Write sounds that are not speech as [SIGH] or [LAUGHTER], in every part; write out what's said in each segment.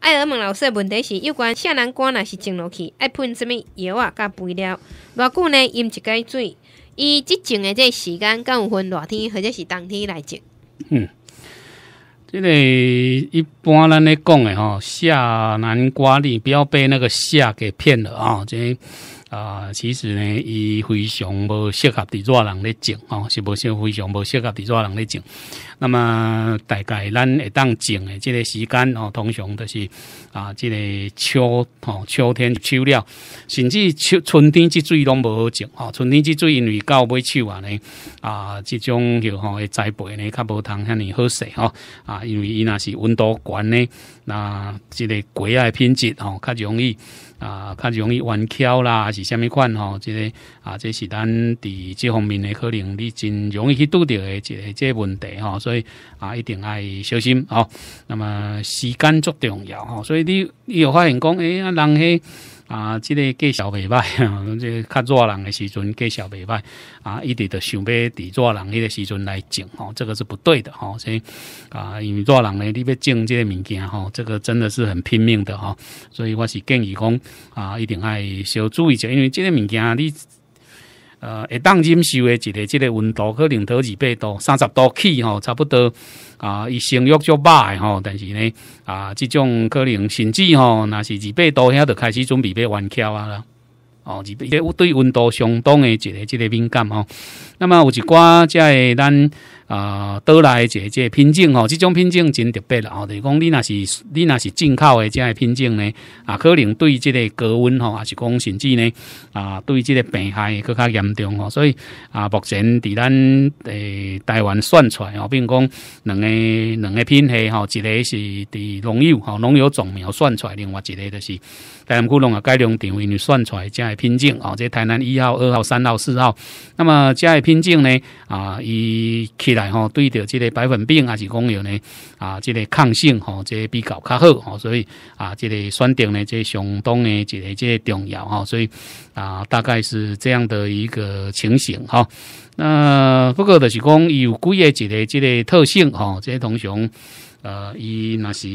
艾尔问老师的问题是有关下南瓜若是种落去，爱喷什么药啊？甲肥料？偌久呢？淹一解水？伊即种的这时间，敢有分热天或者是冬天来种？嗯，这个一般咱咧讲的吼，下南瓜你不要被那个夏给骗了啊！这啊，其实呢，伊非常无适合伫热人咧种吼，是无适非常无适合伫热人咧种。那么大概咱会当种的这个时间哦，通常都是啊，这个秋哦，秋天秋了，甚至秋春天即水拢无好种哦。春天即水因为到尾秋啊呢啊，这种吼会栽培呢，较无通遐尼好势吼啊，因为伊若是温度悬呢，那这个果仔品质吼较容易。啊，较容易弯翘啦，是虾米款吼？即个啊，这是咱伫即方面的可能你真容易去拄着的一个即个问题吼，所以啊，一定爱小心吼。那么时间足重要吼，所以你你有发现讲，诶啊，人迄。啊，即个介绍袂歹，即 [LAUGHS] 较热人诶时阵介绍袂歹啊，一直着想要伫热人迄个时阵来种吼，这个是不对的吼。所以啊，因为热人呢，你要种即个物件吼，这个真的是很拼命的吼。所以我是建议讲啊，一定爱小注意者，因为即个物件你。呃，会当忍受的一个即个温度，可能到二百度、三十度起吼，差不多啊，伊生育就歹吼。但是呢，啊，即种可能甚至吼，若是二百度遐，就开始准备要弯翘啊啦。哦，二百对温度相当的一个即个敏感吼。那么有一寡即个咱。啊，倒来这这品种吼，这种品种真特别啦吼。就是讲，你若是你若是进口的这个品种呢，啊，可能对这个高温吼，还是讲甚至呢，啊，对这个病害更加严重吼。所以啊，目前伫咱诶台湾选出来吼，比如讲两个两个品系吼，一个是伫农友吼，农友种苗选出来，另外一个就是台湾古农啊改良场因为选出来这个品种哦，这台南一号、二号、三号、四号，那么这个品品种呢，啊，伊起来吼，对着即个白粉病还是讲有呢啊，即个抗性吼，即比较较好吼，所以啊，即个选定呢，即相当的一个即重要吼，所以啊，大概是这样的一个情形哈。那不过就是讲有几个一个即个特性吼，即通常呃，伊若是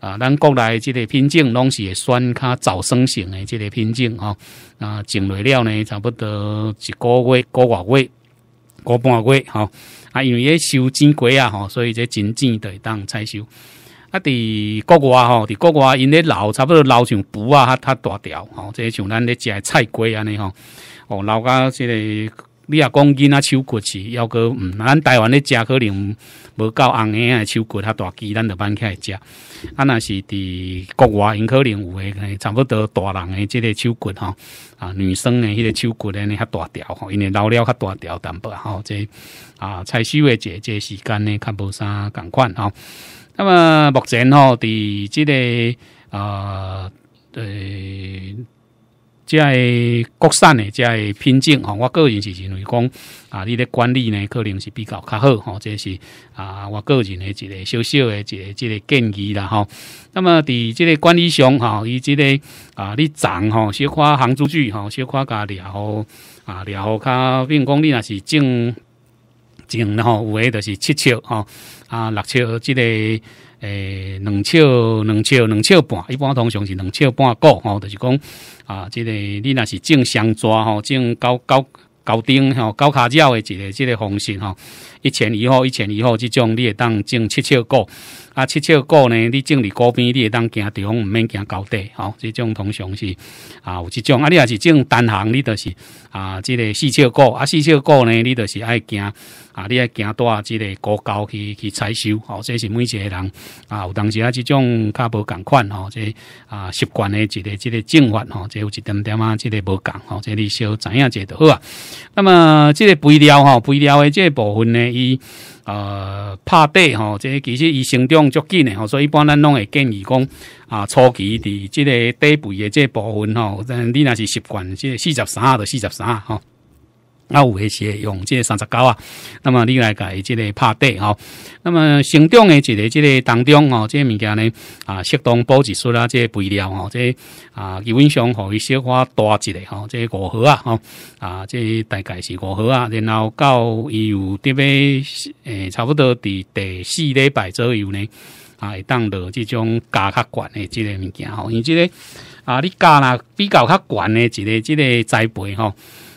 啊，咱国内即个品种拢是会选较早生型的即个品种吼，啊，种落了呢，差不多一个月、个外月、个半月吼。啊，因为迄收钱贵啊，吼，所以这真钱就会当采收。啊，伫国外吼，伫国外因咧捞差不多捞像布啊，较较大条吼，这像咱咧食诶菜鸡安尼吼，哦，老到即个你也讲囡仔手骨是要个，嗯，咱台湾咧食可能无够红诶手骨较大鸡，咱就搬起来食。啊，若是伫国外，因可能有诶，差不多大人诶，即个手骨吼，啊，女生诶，迄个手骨咧，较大条吼，因为老了较大条淡薄吼，这啊，采收诶，这这时间呢，较无啥共款吼。那么目前吼，伫即个啊，呃。即个国产的即个品种吼，我个人是认为讲啊，你咧管理呢，可能是比较较好吼。这是啊，我个人的一个小小的一个即个建议啦吼。那么伫即个管理上吼，伊即个啊，你长吼，小可行出去吼，小可加疗啊，疗较，比如讲你若是种种吼，有诶就是七尺吼啊，六尺即个。诶，两尺两尺两尺半，一般通常是两尺半高吼，就是讲啊，即个你若是种双抓吼，种高高高顶吼，高卡脚的一个即个方式吼，一前一后，一前一后，即种你会当种七尺高。啊，七尺高呢？你种伫高边，你会当行中，毋免行高底，吼。即种通常是啊，有即种啊，你也是种单行，你就是啊，即个四尺高啊，四尺高呢，你著是爱行啊，你爱行多即个高高去去采收，吼。这是每一个人啊，有当时啊，即种较无共款，吼。这啊，习惯的一个即个种法，吼。这有一点点啊，即个无共，吼。这你小知影者著好啊。那么，即个肥料，吼，肥料的这部分呢，伊。呃，拍底吼，这其实伊成长足紧的吼，所以一般咱拢会建议讲啊，初期伫即个底部的这部分吼，你若是习惯即四十三到四十三吼。啊，有诶是用即个三十九啊，那么你来改即个拍底吼，那么成长诶一个即个当中吼，即个物件呢啊，适当补一出啊，即个肥料吼，即啊基本上互伊小可大一个吼，即五盒啊吼，啊即大概是五盒啊，然后到伊有得要诶差不多伫第四礼拜左右呢。啊，会当落即种价较悬的即个物件吼，因为即个啊，你价若比较较悬的一个即个栽培吼，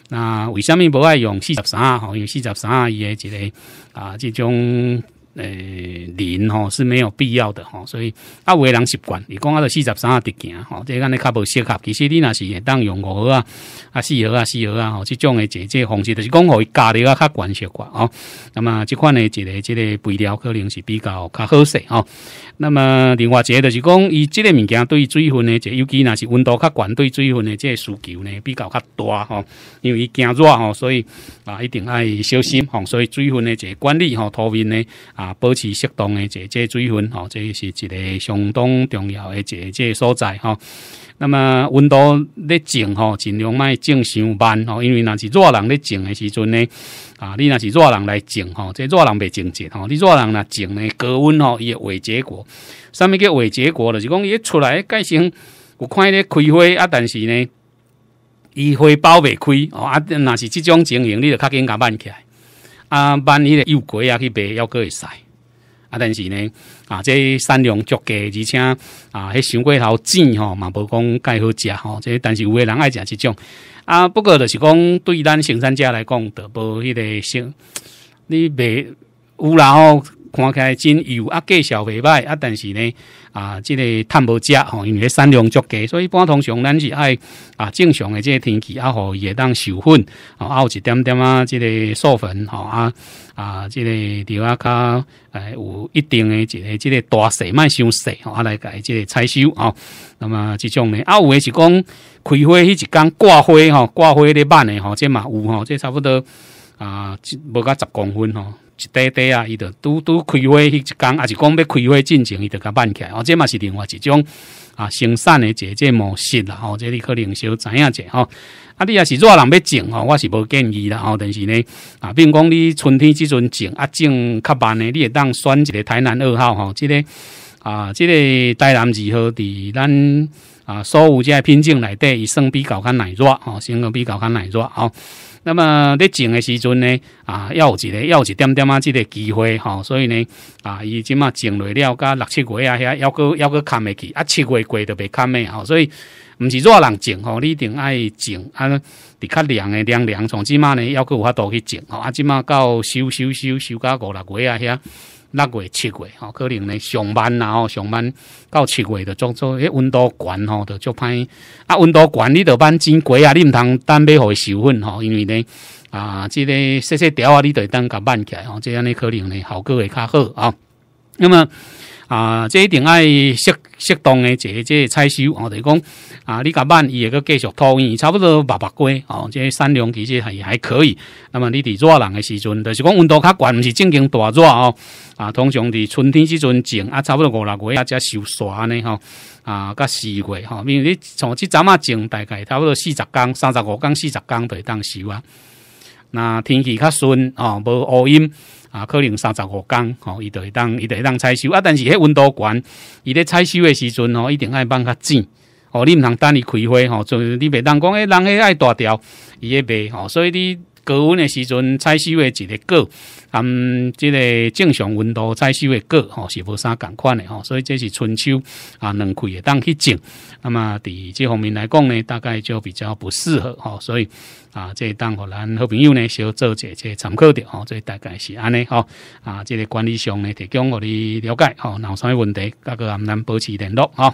那为虾米无爱用四十三吼？用四十三伊诶一个啊，即种。诶，零吼是没有必要的吼，所以啊，有的人习惯，你讲啊，着四十三啊直行吼，这安尼较无适合。其实你若是会当用五盒啊、啊四盒啊、四盒啊吼，即种的这这方式，就是讲互伊加力啊较悬习惯吼。那么即款的一个即个肥料可能是比较较好势吼。那么另外一个就是讲，伊即个物件对水分的，尤其若是温度较悬，对水分的这个需求呢比较较大吼。因为伊惊热吼，所以啊一定爱小心吼。所以水分的这个管理吼，土面呢。啊，保持适当的这这水分吼，这是一个相当重要的这这所在吼。那么温度咧静吼，尽量卖静伤慢吼，因为若是热人咧静的时阵呢，啊，你若是热人来静吼，这热人袂静节吼，你热人若静呢，高温吼伊会结果。啥物叫会结果就是讲伊出来盖成有看咧开花啊，但是呢，伊花苞未开哦啊，若是即种情形，你就较紧甲慢起来。啊，万一个幼鬼啊去卖，还阁会使啊！但是呢，啊，这产量足低，而且啊，迄上过头贱吼，嘛无讲介好食吼。这但是有诶人爱食即种啊，不过就是讲对咱生产者来讲，得无迄个性，你卖有啦吼。看起来真油啊，计小袂歹啊，但是呢，啊，即个碳无食吼，因为产量足低，所以一般通常咱是爱啊正常的即个天气啊，互伊会当授粉，啊，有一点点啊，即个授粉吼啊啊，即个条啊较诶有一定的一个即个大细卖伤细吼，啊来改即个采收吼。那么即种呢，啊有诶是讲开花迄一工挂花吼，挂花咧慢诶吼，这嘛有吼，这差不多啊，无甲十公分吼。一块块啊，伊就拄拄开花迄一工，也是讲要开花进前，伊就甲办起来。哦，这嘛是另外一种啊生产的这这模式啦。吼，这你可能小知影者吼。啊，你也是热人要种吼，我是无建议啦。吼，但是呢，啊，比如讲你春天即阵种啊，种较慢的，你会当选一个台南二号吼，即个啊，即个台南二号伫咱啊所有这品种内底，伊算比较较耐热吼，性格比较较耐热吼。那么在种的时阵呢，啊，要有一个要有一点点啊，这个机会吼，所以呢，啊，伊即马种落了，加六七月啊，遐要个要个砍未起，啊，七月过都别砍的吼，所以毋是热人种吼，你一定爱种啊，伫较凉的凉凉，从即嘛呢，要个有法度去种吼，啊，即马到收收收收加五六月啊遐。六月、七月吼，可能咧上班啦吼，上班到七月就做做，迄温度悬吼，就足歹。啊，温度悬你着班真贵啊，你毋通等买互伊受粉吼，因为咧啊，即个细细条啊，你着等甲慢起来吼，即安尼可能咧效果会较好啊。那么。啊，这一定爱适适当的这这采收哦，就是讲啊，你甲慢伊会个继续拖伊差不多八百过哦，这产量其实还还可以。那么你伫热人的时阵，就是讲温度较悬，毋是正经大热哦。啊，通常伫春天时阵种啊，差不多五六月啊才收沙呢吼。啊，甲四月吼，因为你从即阵啊种，大概差不多四十工、三十五工、四十工就会当收啊。那天气较顺哦，无乌阴。啊，可能三十五工吼，伊就会当伊就会当采收啊。但是迄温度悬，伊咧采收的时阵吼，一定爱放较紧哦。你毋通等伊开花吼，就你袂当讲诶，人迄爱大条，伊迄袂吼。所以你高温的时阵采收的一个果，嗯，即个正常温度采收的果吼是无啥共款的吼。所以这是春秋啊，两季会当去种。那么伫这方面来讲呢，大概就比较不适合吼。所以。啊，这当互咱好朋友呢，小做者这参考着吼，这大概是安尼吼。啊，这个管理上呢，提供互你了解吼，有啥问题，甲个咱保持联络吼。